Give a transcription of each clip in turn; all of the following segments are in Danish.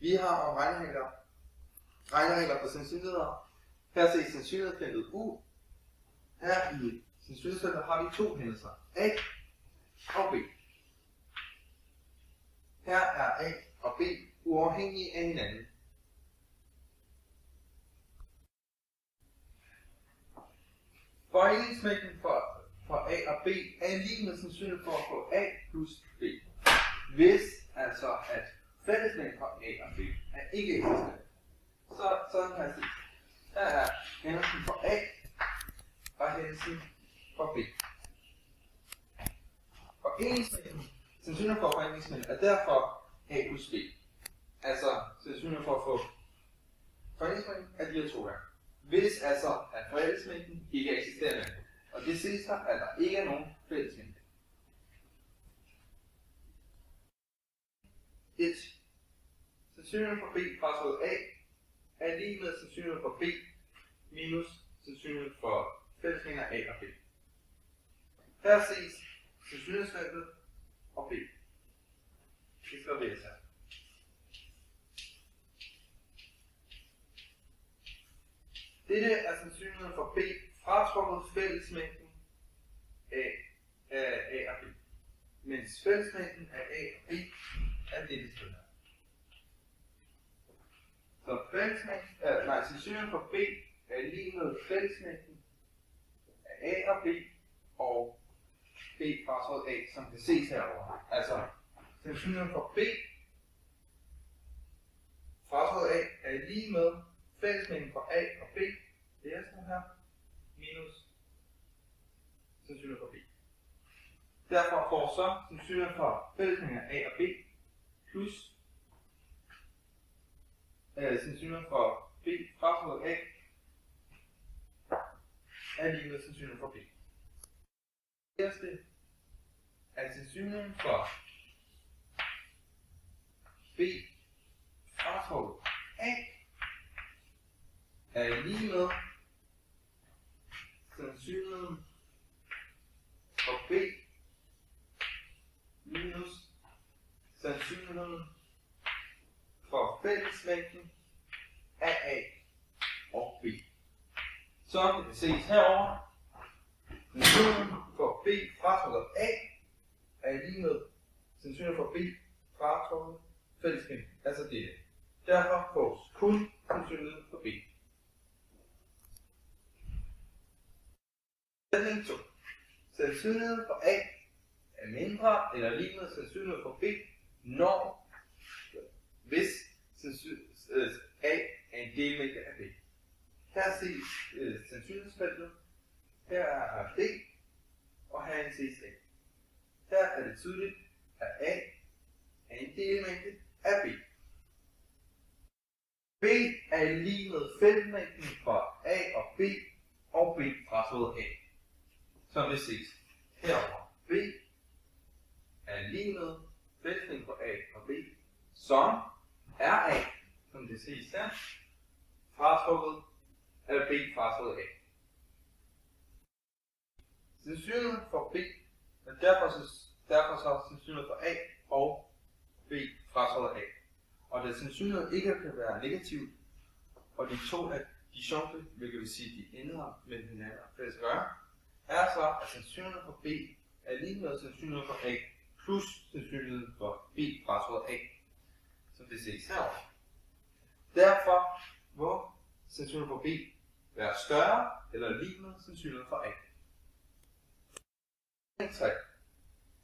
Vi har om regneregler, regneregler for sandsynligheder. Her ses sandsynlighedsfeltet U. Her i sandsynlighedsfeltet har vi to hændelser, A og B. Her er A og B uafhængige af hinanden. Foreningsmængden for, for A og B er lige med sandsynlighed for at få A plus B. Hvis altså at fællesmængden for A og B er ikke eksisterende. Så sådan kan jeg sige. Her er hændelsen for A og hændelsen for B. Foreningsmængden, sandsynligheden for foreningsmængden er derfor A plus B. Altså sandsynligheden for at få foreningsmængden er de her to her. Hvis altså at forældresmængden ikke er eksisterende, og det ses der, at der ikke er nogen fællesmængde. 1. Sandsynligheden for B presset A er lige med sandsynligheden for B minus sandsynligheden for fællesmængder A og B. Her ses sandsynlighedsfeltet og B. Det skal være her. Dette er sandsynligheden for B fratrukket fællesmængden af, af A og B. Mens fællesmængden af A og B er dette sted her. Fællesmængden, øh, nej, sandsynligheden for B er lige med fællesmængden af A og B og B fratrukket A, som kan ses herovre. Altså, sandsynligheden for B fratrukket A er lige med fællesmængden for A og B, det er sådan her, minus sandsynligheden for B. Derfor får så sandsynligheden for fællesmængden af A og B plus øh, sandsynligheden for B fratrukket A er lige med sandsynligheden for B. Det første er sandsynligheden for B fratrukket A er lige med sandsynligheden for B minus sandsynligheden for fællesmængden AA og B. Så kan det ses herover. Sandsynligheden for B fratrukket A er lige med sandsynligheden for B fratrukket fællesskab, altså dette. Derfor fås kun sandsynligheden for B. Sætning 2. Sandsynligheden for A er mindre eller lige med sandsynligheden for B, når hvis øh, A er en delmængde af B. Her ses øh, sandsynlighedsfeltet. Her er D, og her ses A. Her er det tydeligt, at A er en delmængde af B. B er lige med feltmængden fra A og B, og B fra A som det ses herover. B er lige med feltmængden fra A og B, som er A, som det ses der, fratrukket eller B fratrukket A. Sandsynligheden for B er derfor, så, derfor så sandsynligheden for A og B fratrukket A. Og da sandsynligheden ikke kan være negativt, og de to er disjunkte, hvilket vil sige, at de ender med hinanden og fælles gøre, er så, at sandsynligheden for B er lige med sandsynligheden for A plus sandsynligheden for B fratrukket A, som det ses herovre. Derfor må sandsynligheden for B være større eller lige med sandsynligheden for A. 3.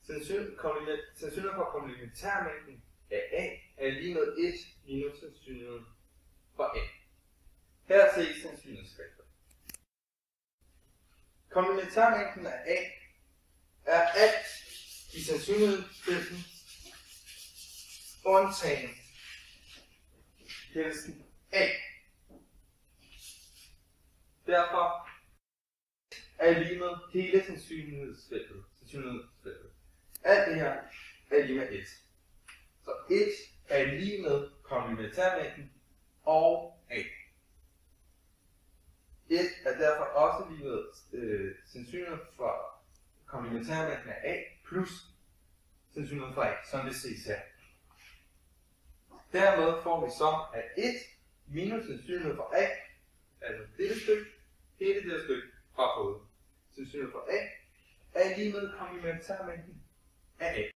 Sandsynligheden for komplementærmængden af A er lige med 1 minus sandsynligheden for A. Her ses sandsynlighedsfaktor. Komplementærmængden af A er alt i sandsynlighedsfelten undtagen hændelsen A. Derfor er lige med hele sandsynlighedsfeltet. sandsynlighedsfeltet. Alt det her er lige med 1. Så 1 er lige med komplementærmængden og A. 1 er derfor også lige med øh, sandsynligheden for komplementærmængden af A plus sandsynligheden for A, som det ses her. Dermed får vi så, at 1 minus sandsynlighed for A, altså dette stykke, hele det her stykke fra fået. Sandsynlighed for A, er lige med komplementærmængden af A.